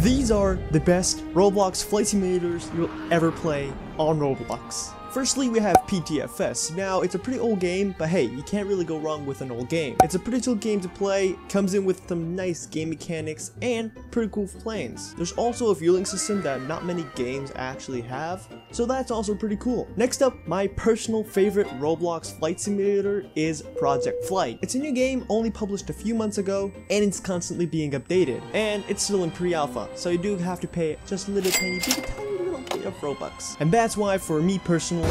These are the best Roblox flight simulators you'll ever play on Roblox. Firstly, we have PTFS. Now, it's a pretty old game, but hey, you can't really go wrong with an old game. It's a pretty chill game to play, comes in with some nice game mechanics, and pretty cool planes. There's also a fueling system that not many games actually have, so that's also pretty cool. Next up, my personal favorite Roblox flight simulator is Project Flight. It's a new game only published a few months ago, and it's constantly being updated. And it's still in pre-alpha, so you do have to pay just a little tiny, bit, of Robux. And that's why, for me personally,